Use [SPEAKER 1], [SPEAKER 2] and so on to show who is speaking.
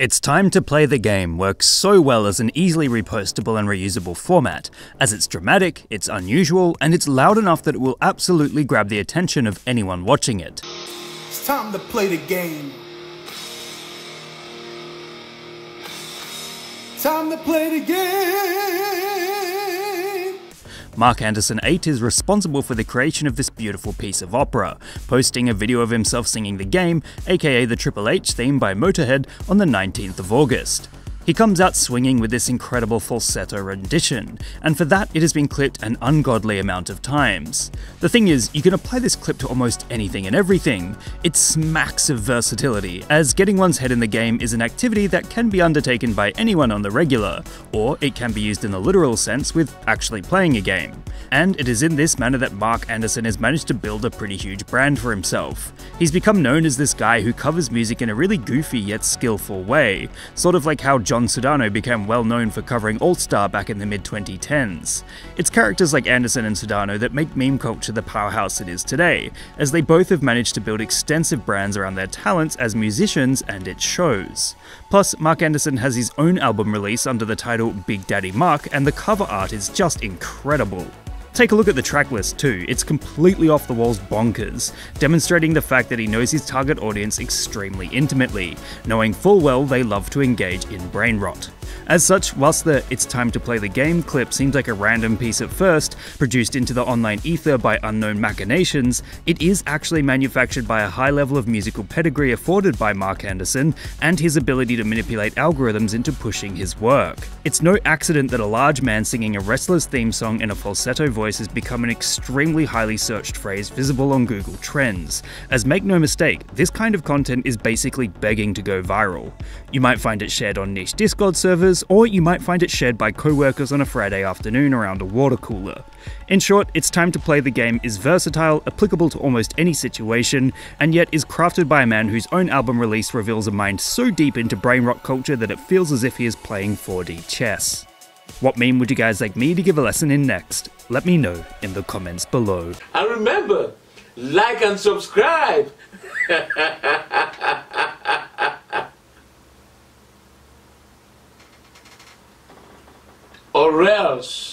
[SPEAKER 1] It's Time to Play the Game works so well as an easily repostable and reusable format, as it's dramatic, it's unusual, and it's loud enough that it will absolutely grab the attention of anyone watching it.
[SPEAKER 2] It's time to play the game. Time to play the game.
[SPEAKER 1] Mark Anderson 8 is responsible for the creation of this beautiful piece of opera, posting a video of himself singing the game, aka the Triple H theme by Motorhead, on the 19th of August. He comes out swinging with this incredible falsetto rendition, and for that it has been clipped an ungodly amount of times. The thing is, you can apply this clip to almost anything and everything. It smacks of versatility, as getting one's head in the game is an activity that can be undertaken by anyone on the regular, or it can be used in the literal sense with actually playing a game. And it is in this manner that Mark Anderson has managed to build a pretty huge brand for himself. He's become known as this guy who covers music in a really goofy yet skillful way, sort of like how Jon Sudano became well known for covering All-Star back in the mid-2010s. It's characters like Anderson and Sudano that make meme culture the powerhouse it is today, as they both have managed to build extensive brands around their talents as musicians and it shows. Plus, Mark Anderson has his own album release under the title Big Daddy Mark, and the cover art is just incredible. Take a look at the track list too, it's completely off the walls bonkers, demonstrating the fact that he knows his target audience extremely intimately, knowing full well they love to engage in brain rot. As such, whilst the It's Time to Play the Game clip seems like a random piece at first, produced into the online ether by unknown machinations, it is actually manufactured by a high level of musical pedigree afforded by Mark Anderson and his ability to manipulate algorithms into pushing his work. It's no accident that a large man singing a wrestler's theme song in a falsetto voice has become an extremely highly searched phrase visible on Google Trends, as make no mistake, this kind of content is basically begging to go viral. You might find it shared on niche Discord servers, or you might find it shared by co-workers on a Friday afternoon around a water cooler. In short, It's Time to Play the Game is versatile, applicable to almost any situation, and yet is crafted by a man whose own album release reveals a mind so deep into brain rot culture that it feels as if he is playing 4D chess. What meme would you guys like me to give a lesson in next? Let me know in the comments below.
[SPEAKER 3] And remember, like and subscribe. or else.